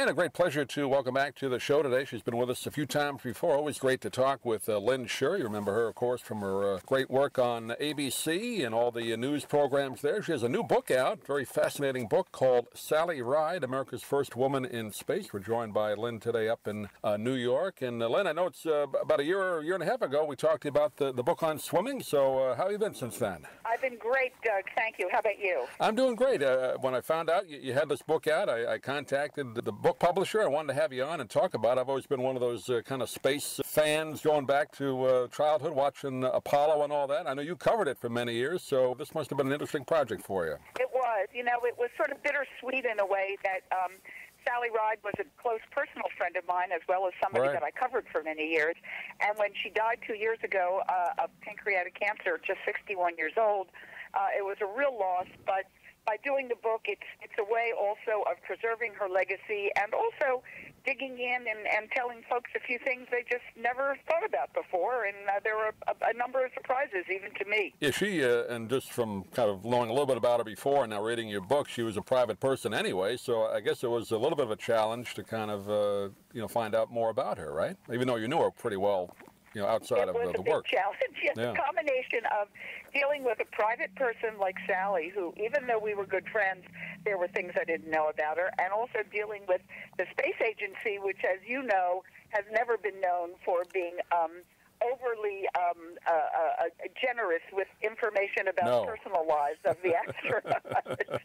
And a great pleasure to welcome back to the show today. She's been with us a few times before. Always great to talk with uh, Lynn Sherr. You remember her, of course, from her uh, great work on ABC and all the uh, news programs there. She has a new book out, very fascinating book called Sally Ride, America's First Woman in Space. We're joined by Lynn today up in uh, New York. And uh, Lynn, I know it's uh, about a year, or year and a half ago we talked about the, the book on swimming. So how have you been since then? I've been great, Doug. Thank you. How about you? I'm doing great. when I found out you, you, had this book out, I, I contacted the book publisher. I wanted to have you on and talk about. It. I've always been one of those uh, kind of space fans going back to uh, childhood, watching Apollo and all that. I know you covered it for many years, so this must have been an interesting project for you. It was. You know, it was sort of bittersweet in a way that. Um, Sally Ride was a close personal friend of mine, as well as somebody right. that I covered for many years. And when she died two years ago uh, of pancreatic cancer, just 61 years old, uh, it was a real loss. But by doing the book, it's it's a way also of preserving her legacy and also digging in and, and telling folks a few things they just never thought about before. And uh, there were a, a, number of surprises, even to me. Yeah, she, uh, and just from kind of knowing a little bit about her before and now reading your book, she was a private person anyway. So I guess it was a little bit of a challenge to kind of, uh, you know, find out more about her, right? Even though you knew her pretty well you know, outside it of was the, the work. challenge. Yes, yeah. combination of dealing with a private person like Sally, who, even though we were good friends, there were things I didn't know about her, and also dealing with the space agency, which, as you know, has never been known for being um, overly um, uh, uh, generous with information about no. personal lives of the astronauts.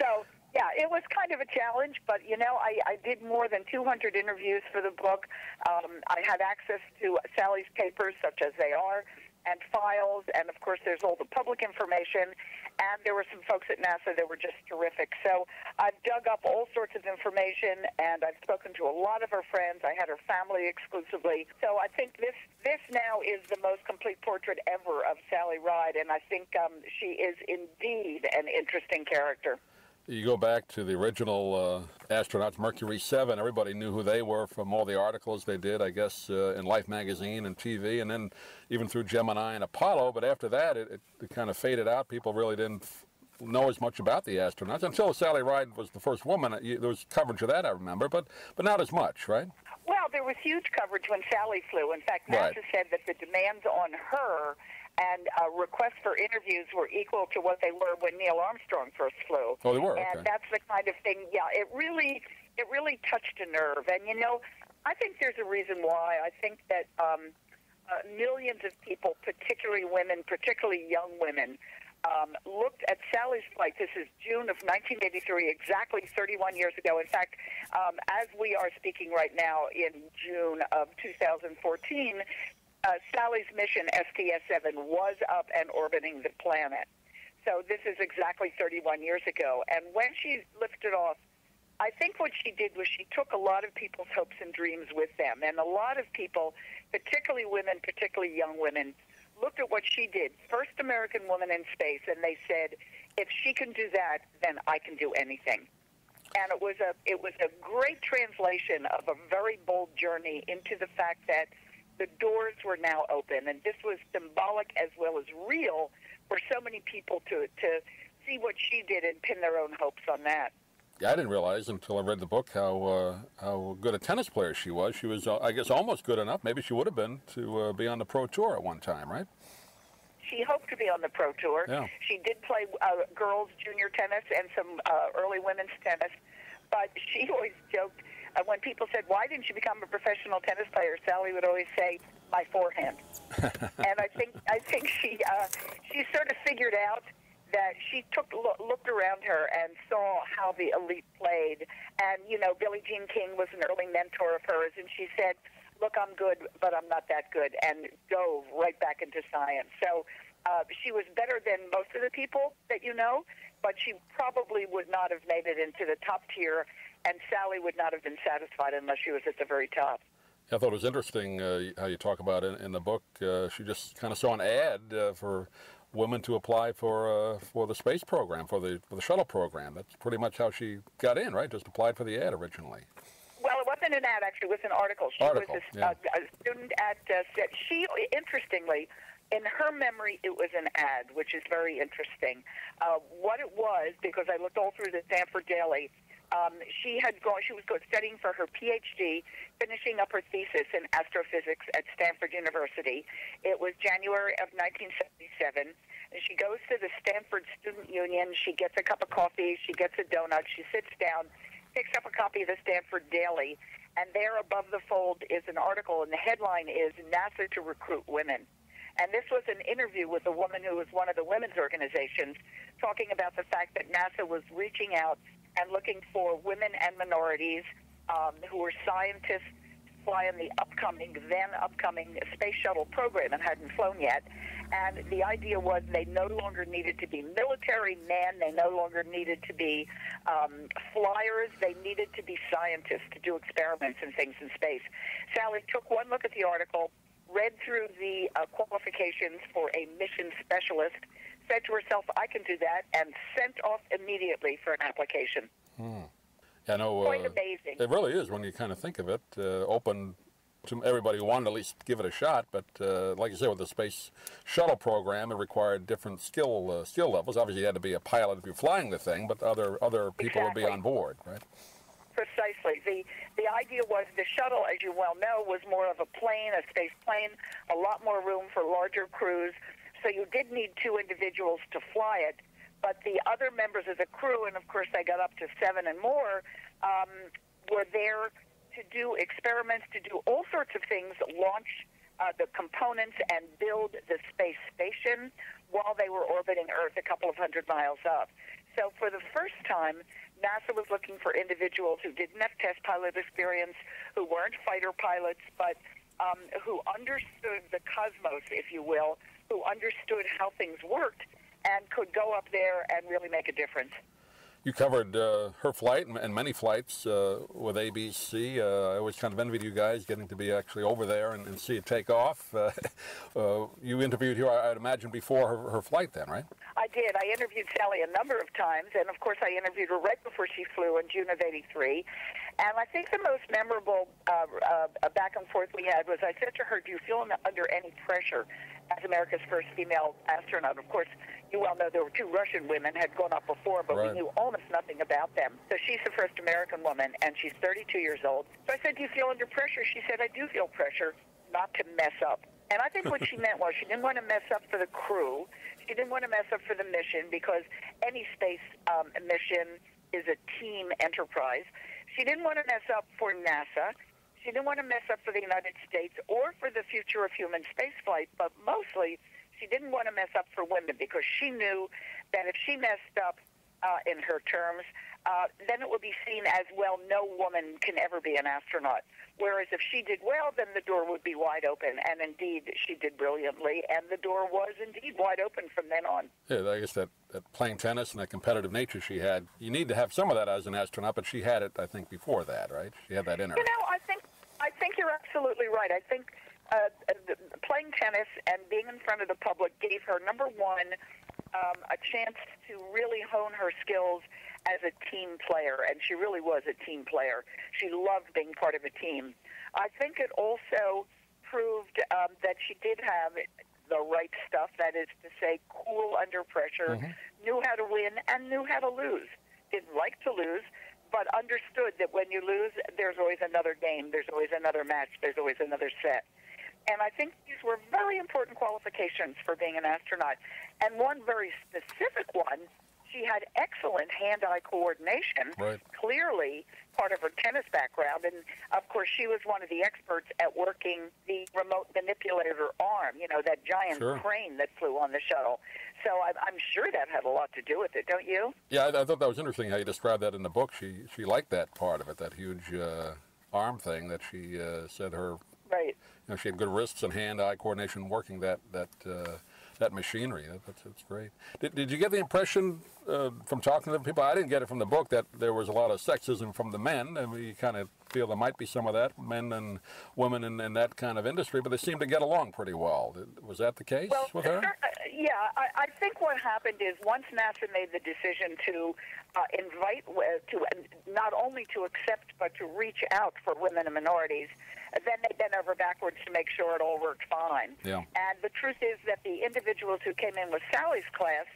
so yeah, it was kind of a challenge, but you know, I, I did more than 200 interviews for the book. Um, I had access to Sally's papers, such as they are, and files, and of course, there's all the public information. And there were some folks at NASA that were just terrific. So I've dug up all sorts of information, and I've spoken to a lot of her friends. I had her family exclusively. So I think this this now is the most complete portrait ever of Sally Ride, and I think um, she is indeed an interesting character. You go back to the original uh, astronauts, Mercury 7, everybody knew who they were from all the articles they did, I guess, uh, in Life magazine and TV, and then even through Gemini and Apollo. But after that, it, it, it kind of faded out. People really didn't know as much about the astronauts until Sally Ride was the first woman. There was coverage of that, I remember, but, but not as much, right? Well, there was huge coverage when Sally flew. In fact, NASA right. said that the demands on her and uh, requests for interviews were equal to what they were when Neil Armstrong first flew. Oh, they were. And okay. that's the kind of thing. Yeah, it really, it really touched a nerve. And you know, I think there's a reason why. I think that um, uh, millions of people, particularly women, particularly young women, um, looked at Sally's flight. This is June of 1983, exactly 31 years ago. In fact, um, as we are speaking right now in June of 2014, uh, Sally's mission, STS-7, was up and orbiting the planet. So this is exactly 31 years ago. And when she lifted off, I think what she did was she took a lot of people's hopes and dreams with them. And a lot of people, particularly women, particularly young women, looked at what she did, first American woman in space, and they said, if she can do that, then I can do anything. And it was a it was a great translation of a very bold journey into the fact that the doors were now open, and this was symbolic as well as real for so many people to to see what she did and pin their own hopes on that. Yeah, I didn't realize until I read the book how uh, how good a tennis player she was. She was, uh, I guess, almost good enough. Maybe she would have been to uh, be on the pro tour at one time, right? She hoped to be on the pro tour. Yeah. She did play uh, girls junior tennis and some uh, early women's tennis, but she always joked uh, when people said, "Why didn't you become a professional tennis player?" Sally would always say, "My forehand." and I think I think she uh, she sort of figured out that she took look, looked around her and saw how the elite played, and you know Billie Jean King was an early mentor of hers, and she said, "Look, I'm good, but I'm not that good," and dove right back into science. So. Uh, she was better than most of the people that you know, but she probably would not have made it into the top tier and Sally would not have been satisfied unless she was at the very top. I thought it was interesting uh, how you talk about it in the book. Uh, she just kind of saw an ad uh, for women to apply for uh, for the space program, for the for the shuttle program. That's pretty much how she got in, right? Just applied for the ad originally. Well, it wasn't an ad. Actually, it was an article. She article, was a, yeah. a, a student at. Uh, she interestingly in her memory, it was an ad, which is very interesting. Uh, what it was, because I looked all through the Stanford Daily, Um, she had gone. She was studying for her PhD, finishing up her thesis in astrophysics at Stanford University. It was January of 1977, and she goes to the Stanford Student Union. She gets a cup of coffee. She gets a donut. She sits down, picks up a copy of the Stanford Daily, and there above the fold is an article, and the headline is NASA to recruit women. And this was an interview with a woman who was one of the women's organizations talking about the fact that NASA was reaching out and looking for women and minorities um, who were scientists fly in the upcoming, then upcoming space shuttle program and hadn't flown yet. And the idea was they no longer needed to be military men, they no longer needed to be um, flyers, they needed to be scientists to do experiments and things in space. Sally took one look at the article, read through the uh, qualifications for a mission specialist, said to herself, I can do that, and sent off immediately for an application. Hmm. I know. Quite uh, amazing. It really is when you kind of think of it. Uh, open to everybody who wanted to at least give it a shot, but uh, like you said, with the space shuttle program, it required different skill uh, skill levels. Obviously, you had to be a pilot if you're flying the thing, but other other people would be on board, right? Precisely. The the idea was the shuttle, as you well know, was more of a plane, a space plane, a lot more room for larger crews. So you did need two individuals to fly it, but the other members of the crew, and of course they got up to seven and more, um, were there to do experiments, to do all sorts of things, launch uh, the components and build the space station while they were orbiting Earth a couple of hundred miles up. So for the first time, NASA was looking for individuals who didn't have test pilot experience, who weren't fighter pilots, but um, who understood the cosmos, if you will, who understood how things worked and could go up there and really make a difference. You covered uh, her flight and, many flights uh, with ABC. Uh, I always kind of envied you guys getting to be actually over there and, and see it take off. Uh, uh, you interviewed her, I- I'd imagine, before her, her flight, then, right? I did. I interviewed Sally a number of times, and of course, I interviewed her right before she flew in June of '83. And I think the most memorable uh, uh, back and forth we had was I said to her, "Do you feel under any pressure as America's first female astronaut?" Of course, you well know there were two Russian women had gone up before, but Right. we knew almost nothing about them. So she's the first American woman, and she's 32 years old. So I said, "Do you feel under pressure?" She said, "I do feel pressure not to mess up." And I think what she meant was she didn't want to mess up for the crew. She didn't want to mess up for the mission because any space um, mission is a team enterprise. She didn't want to mess up for NASA. She didn't want to mess up for the United States or for the future of human spaceflight, but mostly she didn't want to mess up for women because she knew that if she messed up uh, in her terms, uh, then it would be seen as, well, no woman can ever be an astronaut. Whereas if she did well, then the door would be wide open. And indeed, she did brilliantly, and the door was indeed wide open from then on. Yeah, I guess that, that playing tennis and that competitive nature she had, you need to have some of that as an astronaut, but she had it, I think, before that, right? She had that in her. You know, I I think you're absolutely right. I think uh, playing tennis and being in front of the public gave her number one um, a chance to really hone her skills as a team player, and she really was a team player. She loved being part of a team. I think it also proved um, that she did have the right stuff. That is to say, cool under pressure, knew how to win and knew how to lose. Didn't like to lose, but understood that when you lose, there's always another game, there's always another match, there's always another set. And I think these were very important qualifications for being an astronaut. And one very specific one, she had excellent hand-eye coordination. Right. Clearly, part of her tennis background, and of course, she was one of the experts at working the remote manipulator arm. You know, that giant Sure. crane that flew on the shuttle. So I'm, I'm sure that had a lot to do with it, don't you? Yeah, I, I thought that was interesting how you described that in the book. She she liked that part of it, that huge uh, arm thing that she uh, said her Right. you know, she had good wrists and hand-eye coordination working that that uh, that machinery. That's, that's great. Did, did you get the impression uh, from talking to the people? I didn't get it from the book that there was a lot of sexism from the men, and we kind of feel there might be some of that, men and women in, in that kind of industry, but they seem to get along pretty well. Was that the case Well, with her? Uh, yeah, I, I think what happened is once NASA made the decision to uh, invite, w- to uh, not only to accept but to reach out for women and minorities, uh, then they bent over backwards to make sure it all worked fine. Yeah. And the truth is that the individuals who came in with Sally's class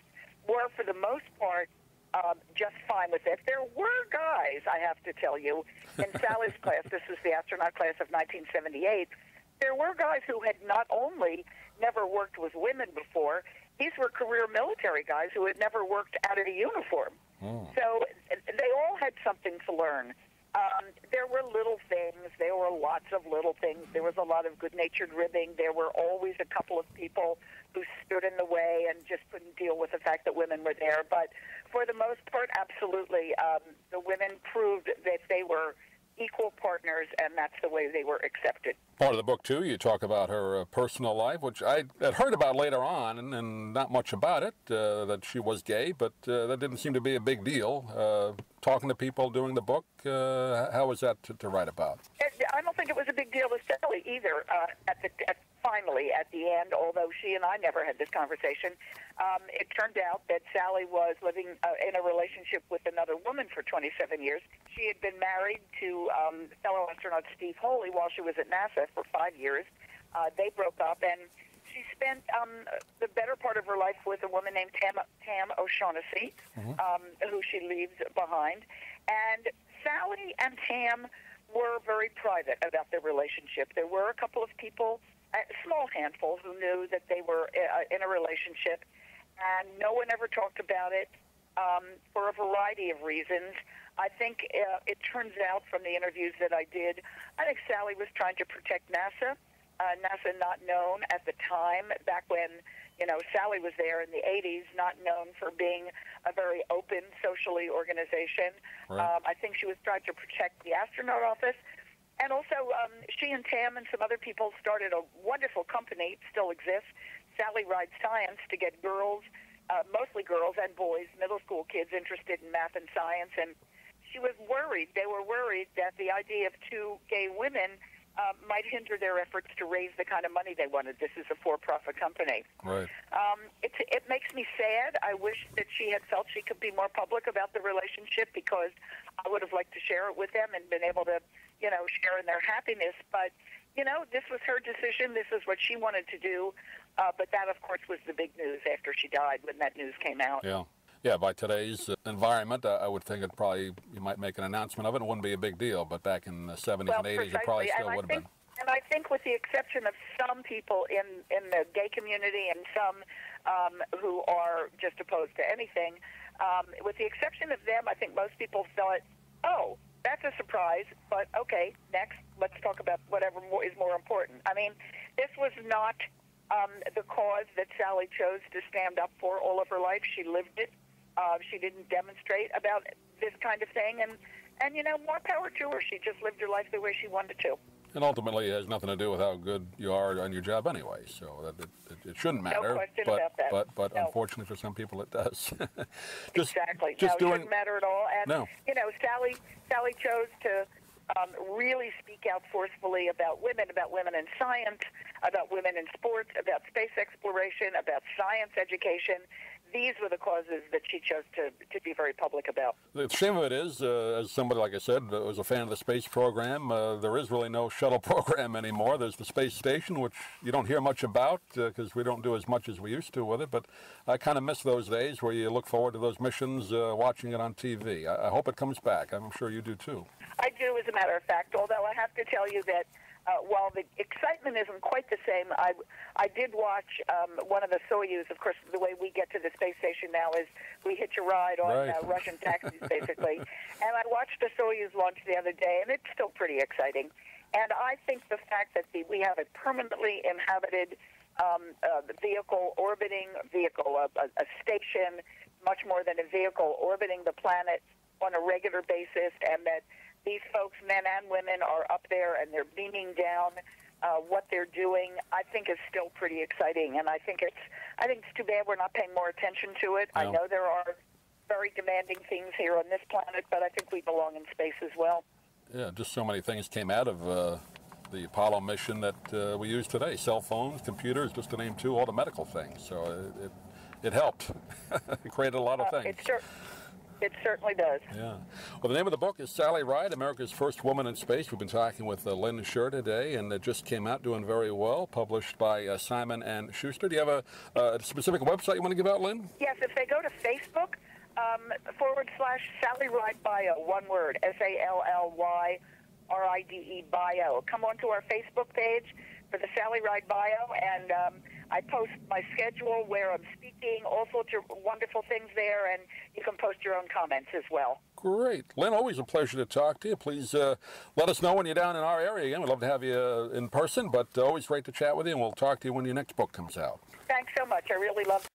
were, for the most part, um, just fine with it. There were guys, I have to tell you, in Sally's class. This was the astronaut class of 1978. There were guys who had not only never worked with women before, these were career military guys who had never worked out of a uniform. Hmm. So they all had something to learn. Um, there were little things. There were lots of little things. There was a lot of good-natured ribbing. There were always a couple of people who stood in the way and just couldn't deal with the fact that women were there. But for the most part, absolutely, um, the women proved that they were equal partners, and that's the way they were accepted. Part of the book, too, you talk about her uh, personal life, which I had heard about later on, and, and not much about it, uh, that she was gay, but uh, that didn't seem to be a big deal. Uh, talking to people doing the book, uh, how was that to, to, write about? I don't think it was a big deal to Sally either uh, at the at finally at the end, although she and I never had this conversation, um, it turned out that Sally was living uh, in a relationship with another woman for 27 years. She had been married to um, fellow astronaut Steve Hawley while she was at NASA for five years. Uh, they broke up, and she spent um, the better part of her life with a woman named Tam, Tam O'Shaughnessy, mm-hmm. um, who she leaves behind. And Sally and Tam were very private about their relationship. There were a couple of people small handful who knew that they were uh, in a relationship, and no one ever talked about it um, for a variety of reasons. I think uh, it turns out from the interviews that I did, I think Sally was trying to protect NASA. Uh, NASA not known at the time, back when you know Sally was there in the 80s, not known for being a very open socially organization. Right. Um, I think she was trying to protect the astronaut office. And also, um, she and Tam and some other people started a wonderful company, still exists, Sally Ride Science, to get girls, uh, mostly girls and boys, middle school kids interested in math and science. And she was worried, they were worried that the idea of two gay women uh, might hinder their efforts to raise the kind of money they wanted. This is a for-profit company. Right. Um, it, it makes me sad. I wish that she had felt she could be more public about the relationship because I would have liked to share it with them and been able to you know, share in their happiness. But, you know, this was her decision. This is what she wanted to do. Uh, but that, of course, was the big news after she died when that news came out. Yeah. Yeah, by today's uh, environment, uh, I would think it probably you might make an announcement of it. It wouldn't be a big deal, but back in the 70s well, and 80s, precisely. it probably still and would have been. And I think, with the exception of some people in in the gay community and some um, who are just opposed to anything, um, with the exception of them, I think most people thought, "Oh, that's a surprise, but okay, next, let's talk about whatever more is more important. I mean, this was not um, the cause that Sally chose to stand up for all of her life. She lived it. Uh, she didn't demonstrate about this kind of thing, and and you know, more power to her. She just lived her life the way she wanted to. And ultimately, it has nothing to do with how good you are on your job anyway. So it, it, it shouldn't matter. No question but, about that. But but no. unfortunately for some people, it does. just, exactly. Just no, doing, it shouldn't matter at all. And no. you know, Sally Sally chose to um, really speak out forcefully about women, about women in science, about women in sports, about space exploration, about science education, these were the causes that she chose to, to be very public about. The shame of it is, uh, as somebody, like I said, was a fan of the space program, uh, there is really no shuttle program anymore. There's the space station, which you don't hear much about because uh, we don't do as much as we used to with it. But I kind of miss those days where you look forward to those missions, uh, watching it on TV. I, I hope it comes back. I'm sure you do too. I do, as a matter of fact, although I have to tell you that uh, while the excitement isn't quite the same, I I did watch um, one of the Soyuz. Of course, the way we get to the space station now is we hitch a ride on right. uh, Russian taxis, basically. and I watched the Soyuz launch the other day, and it's still pretty exciting. And I think the fact that the, we have a permanently inhabited um, uh, vehicle orbiting vehicle, a, a, a station, much more than a vehicle orbiting the planet on a regular basis, and that these folks, men and women, are up there and they're beaming down. Uh, what they're doing, I think, is still pretty exciting, and I think it's I think it's too bad we're not paying more attention to it. I know there are very demanding things here on this planet, but I think we belong in space as well. Yeah, just so many things came out of uh, the Apollo mission that uh, we use today: cell phones, computers, just to name two, all the medical things. So it it, it helped. it created a lot of uh, things. It sure it certainly does. Yeah. Well, the name of the book is Sally Ride, America's First Woman in Space. We've been talking with uh, Lynn Sherr today, and it just came out doing very well, published by uh, Simon and Schuster. Do you have a, a, specific website you want to give out, Lynn? Yes, if they go to Facebook, um, forward slash Sally Ride Bio, one word, S A L L Y R I D E Bio. Come onto our Facebook page for the Sally Ride Bio, and um, I post my schedule where I'm speaking, all sorts of wonderful things there, and you can post your own comments as well. Great. Lynn, always a pleasure to talk to you. Please uh, let us know when you're down in our area again. We'd love to have you uh, in person, but always great to chat with you, and we'll talk to you when your next book comes out. Thanks so much. I really love